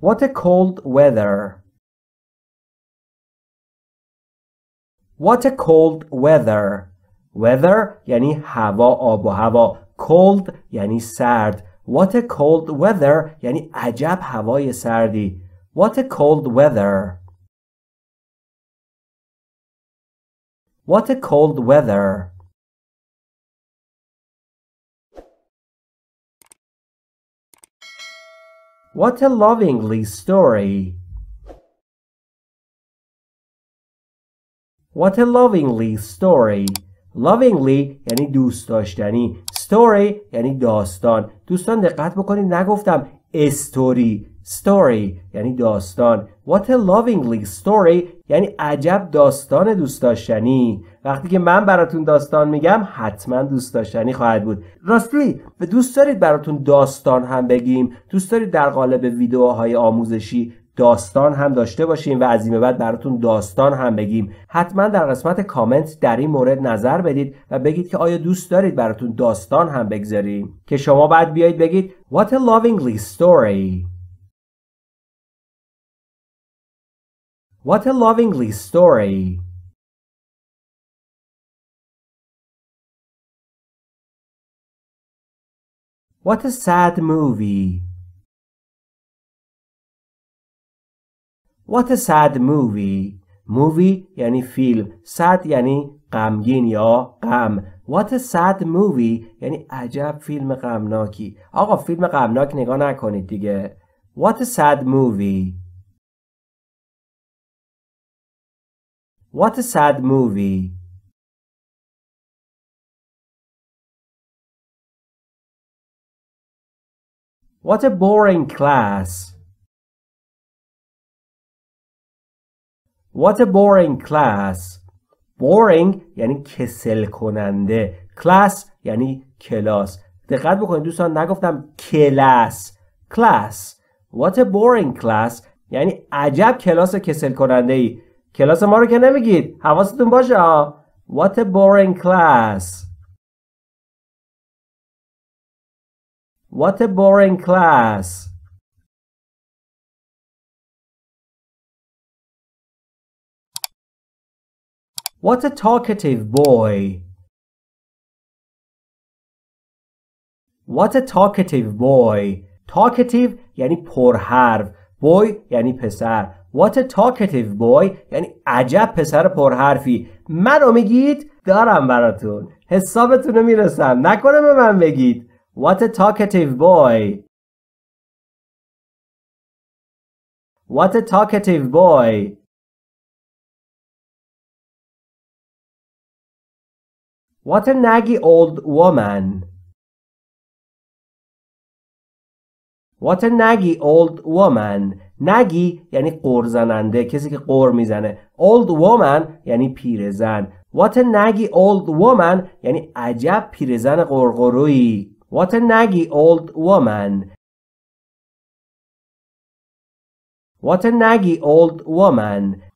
What a cold weather. What a cold weather. Weather یعنی هوا آب و هوا. Cold یعنی سرد. What a cold weather یعنی عجب هوای سردی. What a cold weather. What a cold weather. What a lovingly story. What a lovingly story. Lovingly یعنی دوست داشتنی. Story یعنی داستان. دوستان دقت بکنید نگفتم استوری. Story یعنی داستان. What a lovingly story یعنی عجب داستان دوست داشتنی. وقتی که من براتون داستان میگم حتما دوست داشتنی خواهد بود. راستی به دوست دارید براتون داستان هم بگیم؟ دوست دارید در قالب ویدیوهای آموزشی داستان هم داشته باشیم و از این بعد براتون داستان هم بگیم. حتما در قسمت کامنت در این مورد نظر بدید و بگید که آیا دوست دارید براتون داستان هم بگذاریم. که شما بعد بیایید بگید What a lovingly story. What a lovingly story. What a sad movie. What a sad movie Movie یعنی فیلم sad یعنی غمگین یا غم What a sad movie یعنی عجب فیلم غمناکی آقا فیلم غمناک نگاه نکنید دیگه What a sad movie What a sad movie What a boring class What a boring class. Boring یعنی کسل کننده class یعنی کلاس. دقت بکنید دوستان نگفتم کلاس. Class. What a boring class. یعنی عجب کلاس کسل کننده ای کلاس ما رو که نمیگید. حواستون باشه What a boring class. What a boring class. What a talkative boy. What a talkative boy. Talkative یعنی پرحرف. Boy یعنی پسر. What a talkative boy یعنی عجب پسر پرحرفی. منو میگید؟ دارم براتون. حسابتون رو میرسم. نکنه به من بگید. What a talkative boy. What a talkative boy. What a naggy old woman. What a naggy old woman. نگی یعنی قرزننده کسی که قر می‌زنه. Old woman یعنی پیرزن. What a naggy old woman یعنی عجب پیرزن قرقرویی. What a naggy old woman. What a naggy old woman.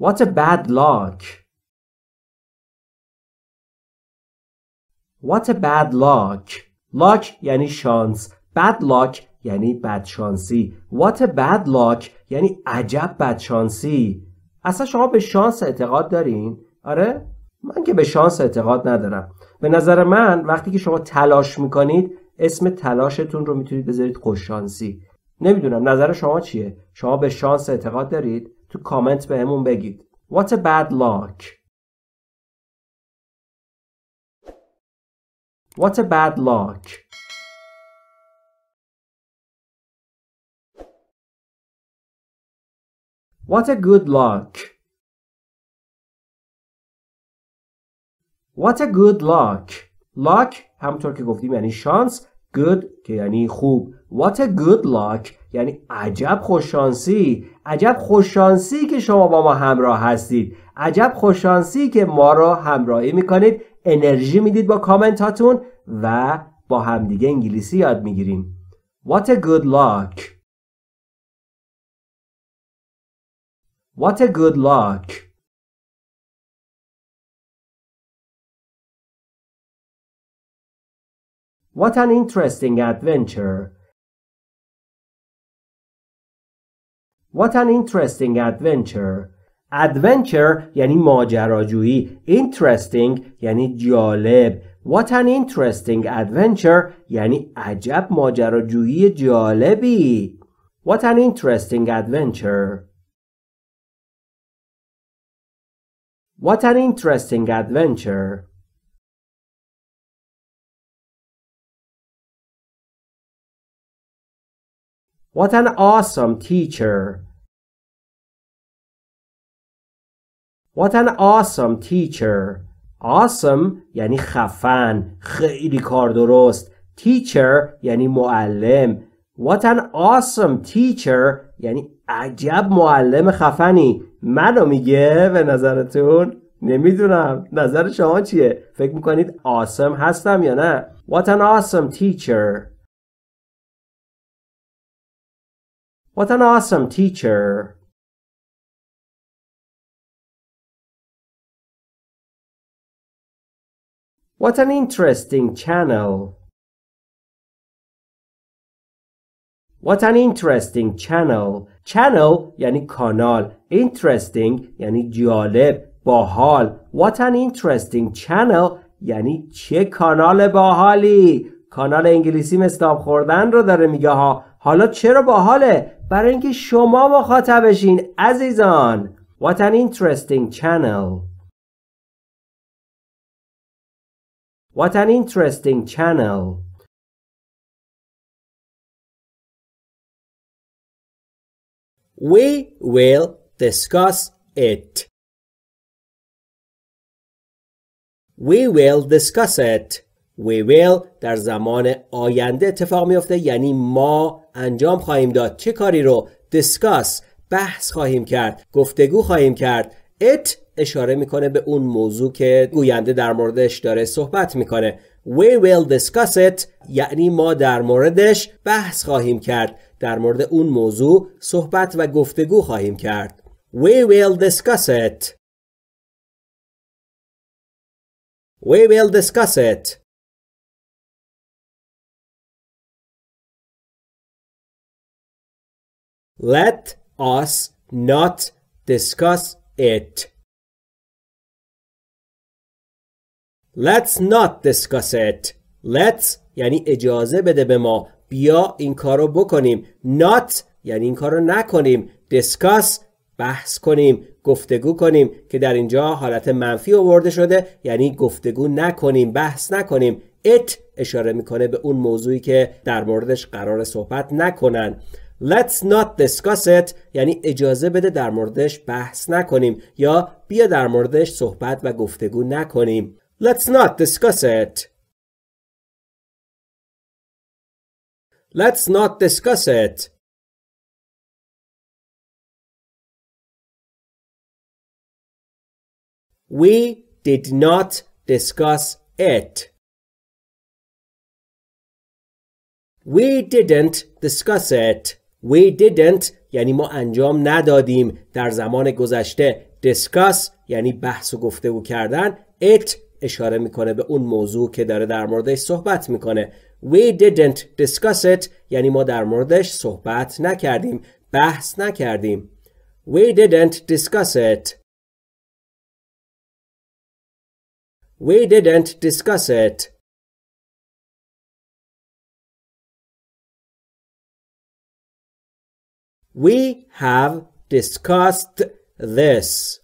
What a bad luck. What a bad luck. Luck یعنی شانس. Bad luck یعنی بدشانسی. What a bad luck یعنی عجب بدشانسی. اصلا شما به شانس اعتقاد دارین؟ آره؟ من که به شانس اعتقاد ندارم. به نظر من وقتی که شما تلاش می‌کنید اسم تلاشتون رو می‌تونید بذارید خوششانسی. نمی‌دونم نظر شما چیه؟ شما به شانس اعتقاد دارید؟ تو کامنت بهمون بگید What a bad luck What a bad luck What a good luck What a good luck Luck همونطور که گفتیم یعنی شانس Good که یعنی خوب. What a good luck. یعنی عجب خوششانسی. عجب خوششانسی که شما با ما همراه هستید. عجب خوششانسی که ما را همراهی می‌کنید. انرژی می‌دید با کامنتاتون و با همدیگه انگلیسی یاد می‌گیریم. What a good luck. What a good luck. What an interesting adventure. What an interesting adventure. Adventure یعنی ماجراجویی. Interesting یعنی جالب. What an interesting adventure یعنی عجب ماجراجویی جالبی. What an interesting adventure. What an interesting adventure. What an awesome teacher. What an awesome teacher. Awesome یعنی خفن خیلی کار درست Teacher یعنی معلم What an awesome teacher یعنی عجب معلم خفنی منو میگه به نظرتون نمی‌دونم نظر شما چیه فکر می‌کنید awesome هستم یا نه What an awesome teacher What an awesome teacher! What an interesting channel! What an interesting channel! Channel یعنی کانال. Interesting یعنی جالب. باحال. What an interesting channel یعنی چه کانال باحالی. کانال انگلیسی مستاب خوردن رو داره میگه ها. حالا چرا باحاله؟ برای اینکه شما مخاطبشین عزیزان What an interesting channel What an interesting channel We will discuss it. We will discuss it. We will در زمان آینده اتفاق میفته یعنی ما انجام خواهیم داد. چه کاری رو discuss بحث خواهیم کرد گفتگو خواهیم کرد. It اشاره می‌کنه به اون موضوع که گوینده در موردش داره صحبت می‌کنه. We will discuss it. یعنی ما در موردش بحث خواهیم کرد. در مورد اون موضوع صحبت و گفتگو خواهیم کرد. We will discuss it. We will discuss it. Let us not discuss it. Let's not discuss it. Let's یعنی اجازه بده به ما بیا این کارو بکنیم. Not یعنی این کارو نکنیم. Discuss بحث کنیم گفتگو کنیم که در اینجا حالت منفی آورده شده یعنی گفتگو نکنیم بحث نکنیم it اشاره می‌کنه به اون موضوعی که در موردش قرار صحبت نکنن Let's not discuss it یعنی اجازه بده در موردش بحث نکنیم یا بیا در موردش صحبت و گفتگو نکنیم. Let's not discuss it. Let's not discuss it. We did not discuss it. We didn't discuss it. We didn't یعنی ما انجام ندادیم در زمان گذشته. Discuss یعنی بحث و گفتگو کردن. It اشاره می‌کنه به اون موضوع که داره در موردش صحبت می‌کنه. We didn't discuss it یعنی ما در موردش صحبت نکردیم. بحث نکردیم. We didn't discuss it. We didn't discuss it. We have discussed this.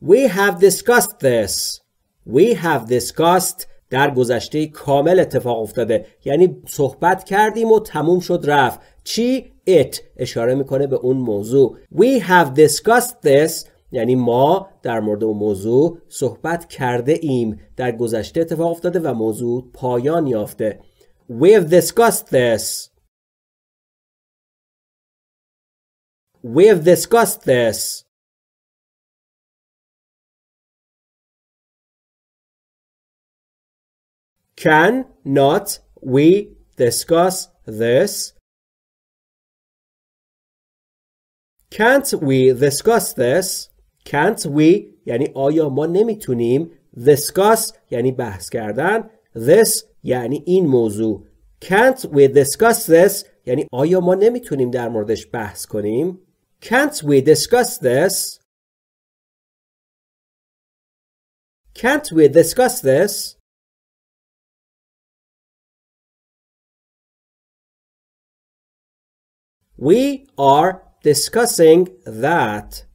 We have discussed this. We have discussed در گذشته کامل اتفاق افتاده. یعنی صحبت کردیم و تموم شد رفت. چی؟ it. اشاره می‌کنه به اون موضوع. We have discussed this. یعنی ما در مورد اون موضوع صحبت کرده ایم. در گذشته اتفاق افتاده و موضوع پایان یافته. We have discussed this. We've discussed this. Can not we discuss this? Can't we discuss this? Can't we یعنی آیا ما نمیتونیم discuss یعنی بحث کردن this یعنی این موضوع can't we discuss this یعنی آیا ما نمیتونیم در موردش بحث کنیم can't we discuss this can't we discuss this We are discussing that.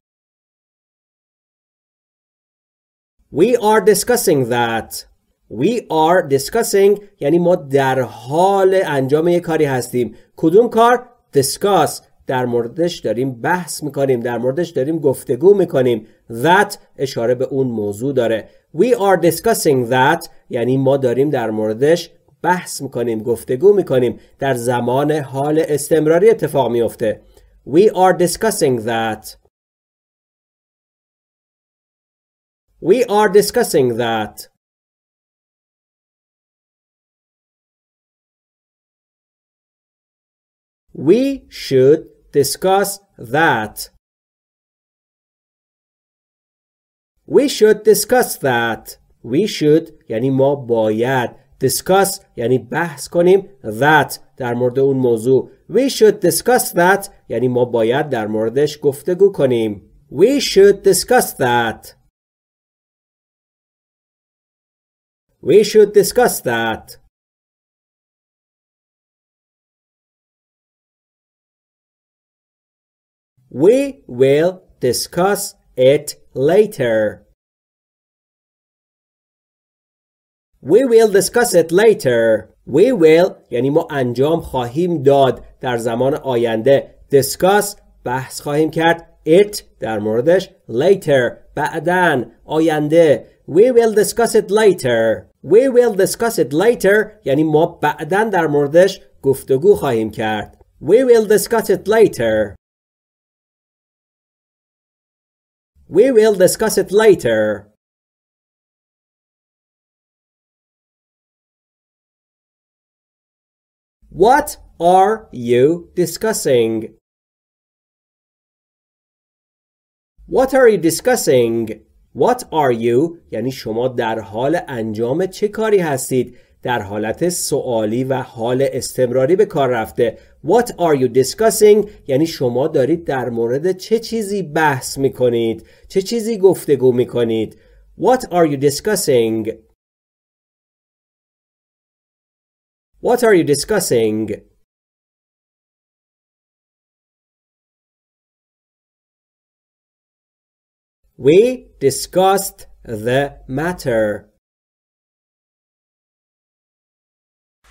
We are discussing that. We are discussing یعنی ما در حال انجام یک کاری هستیم. کدوم کار؟ discuss در موردش داریم بحث می‌کنیم در موردش داریم گفتگو می‌کنیم. That اشاره به اون موضوع داره. We are discussing that یعنی ما داریم در موردش بحث می‌کنیم گفتگو می‌کنیم. در زمان حال استمراری اتفاق میفته We are discussing that. We are discussing that. We should discuss that We should discuss that We should یعنی ما باید discuss یعنی بحث کنیم that در مورد اون موضوع we should discuss that یعنی ما باید در موردش گفتگو کنیم we should discuss that we should discuss that we will discuss it later We will discuss it later. We will یعنی ما انجام خواهیم داد در زمان آینده. Discuss بحث خواهیم کرد. It در موردش later بعدن آینده. We will discuss it later. We will discuss it later یعنی ما بعدن در موردش گفتگو خواهیم کرد. We will discuss it later. We will discuss it later. What are you discussing? What are you discussing? What are you یعنی شما در حال انجام چه کاری هستید؟ در حالت سوالی و حال استمراری به کار رفته. What are you discussing؟ یعنی شما دارید در مورد چه چیزی بحث می کنید؟ چه چیزی گفتگو می کنید؟ What are you discussing؟ What are you discussing? We discussed the matter.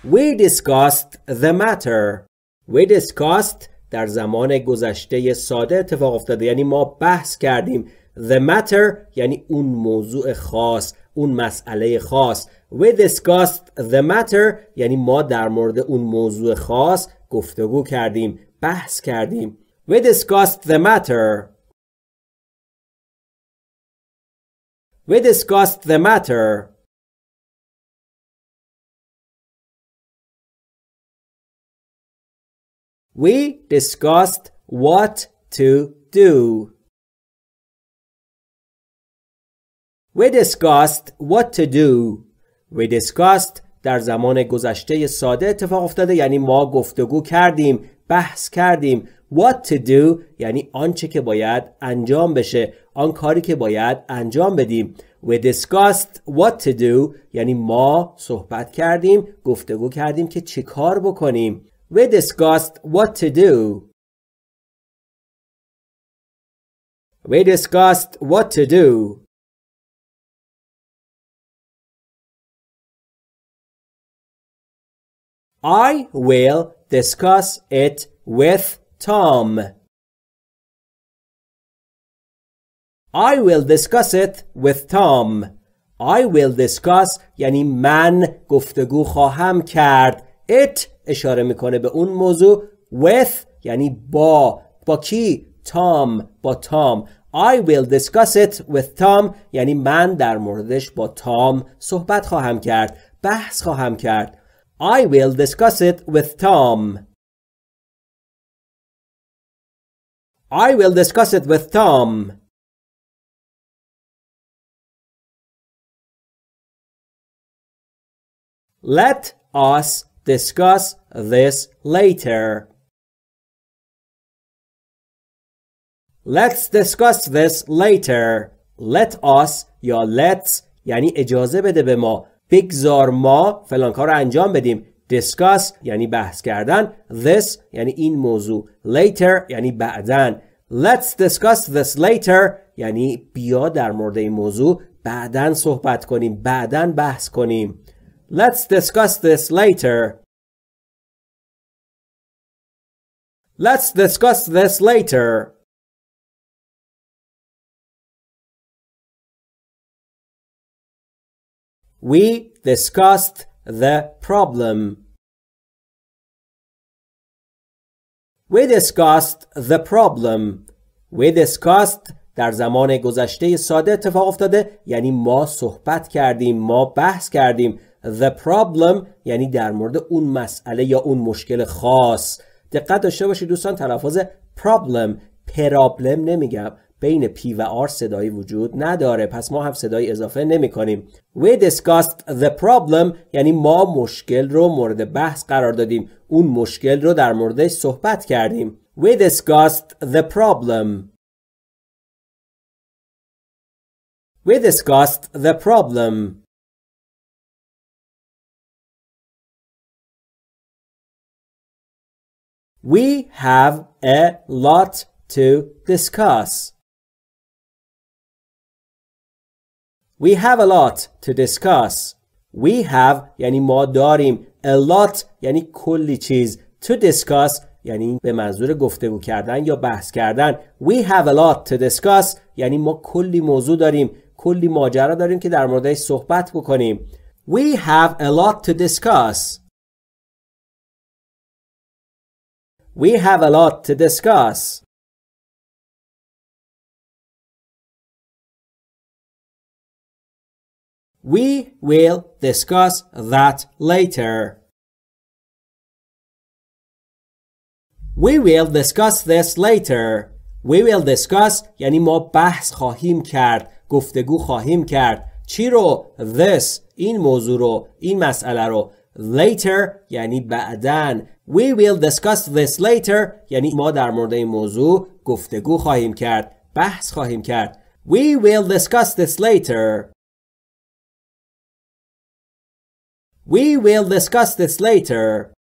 We discussed the matter. We discussed در زمان گذشته ساده اتفاق افتاده. یعنی ما بحث کردیم the matter یعنی اون موضوع خاص اون مسئله خاص. We discussed the matter یعنی ما در مورد اون موضوع خاص گفتگو کردیم بحث کردیم. We discussed the matter. We discussed the matter. We discussed what to do. We discussed what to do. We discussed در زمان گذشته ساده اتفاق افتاده یعنی ما گفتگو کردیم بحث کردیم. What to do یعنی آنچه که باید انجام بشه آن کاری که باید انجام بدیم. We discussed what to do یعنی ما صحبت کردیم گفتگو کردیم که چه کار بکنیم. we discussed what to do we discussed what to do I will discuss it with Tom. I will discuss it with Tom. I will discuss یعنی من گفتگو خواهم کرد. It اشاره می‌کنه به اون موضوع with یعنی با با کی؟ Tom با تام I will discuss it with Tom یعنی من در موردش با تام صحبت خواهم کرد بحث خواهم کرد I will discuss it with Tom. I will discuss it with Tom. Let us discuss this later. Let's discuss this later. Let us یا let's یعنی اجازه بده به ما. بگذار ما فلان کار انجام بدیم. Discuss یعنی بحث کردن. This یعنی این موضوع. Later یعنی بعدن let's discuss this later یعنی بیا در مورد این موضوع بعدن صحبت کنیم. بعدن بحث کنیم. let's discuss this later let's discuss this later We discussed the problem. We discussed the problem. We discussed در زمان گذشته ساده اتفاق افتاده یعنی ما صحبت کردیم ما بحث کردیم the problem یعنی در مورد اون مسئله یا اون مشکل خاص. دقت داشته باشید دوستان تلفظ problem پرابلم نمیگم. بین پی و آر صدایی وجود نداره. پس ما هم صدای اضافه نمی کنیم We discussed the problem یعنی ما مشکل رو مورد بحث قرار دادیم. اون مشکل رو در موردش صحبت کردیم. We discussed the problem. We discussed the problem. We have a lot to discuss We have a lot to discuss. We have یعنی ما داریم. A lot یعنی کلی چیز. To discuss یعنی به منظور گفتگو کردن یا بحث کردن. We have a lot to discuss یعنی ما کلی موضوع داریم. کلی ماجرا داریم که در موردش صحبت بکنیم. We have a lot to discuss. We have a lot to discuss. We will discuss that later. We will discuss this later. We will discuss یعنی ما بحث خواهیم کرد. گفتگو خواهیم کرد. چی رو؟ This. این موضوع رو. این مسئله رو. Later یعنی بعدن. We will discuss this later یعنی ما در مورد این موضوع گفتگو خواهیم کرد. بحث خواهیم کرد. We will discuss this later. We will discuss this later.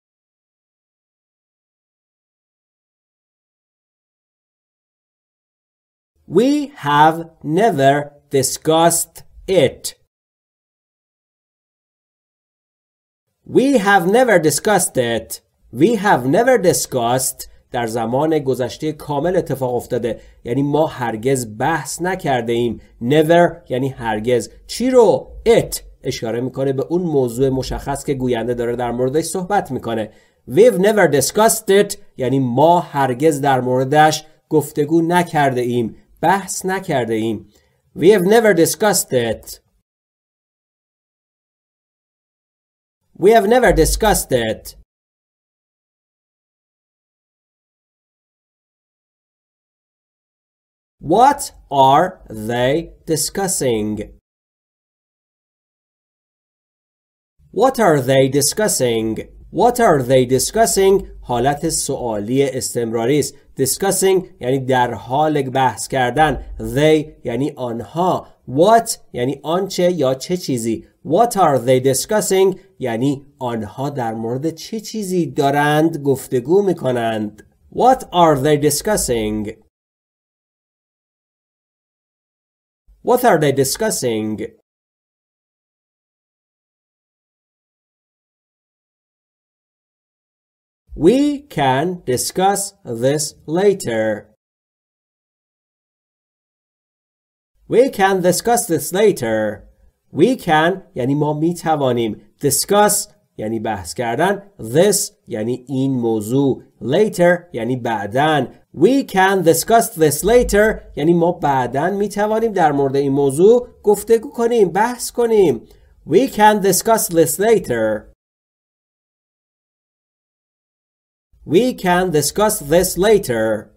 We have never discussed it. We have never discussed it. We have never discussed در زمان گذشته کامل اتفاق افتاده. یعنی ما هرگز بحث نکرده ایم never یعنی هرگز. چی رو it اشاره می‌کنه به اون موضوع مشخص که گوینده داره در موردش صحبت می‌کنه. We've never discussed it. یعنی ما هرگز در موردش گفتگو نکرده ایم بحث نکرده ایم We have never discussed it. We have never discussed it What are they discussing? What are they discussing? What are they discussing? حالت سوالی استمراری است. Discussing یعنی در حال بحث کردن. They یعنی آنها. What یعنی آنچه یا چه چیزی. What are they discussing? یعنی آنها در مورد چه چیزی دارند گفتگو می کنند. What are they discussing? What are they discussing? We can discuss this later. We can discuss this later. We can یعنی ما می توانیم. Discuss یعنی بحث کردن. This یعنی این موضوع. Later یعنی بعدن. We can discuss this later یعنی ما بعدن می توانیم در مورد این موضوع گفتگو کنیم. بحث کنیم. We can discuss this later. We can discuss this later.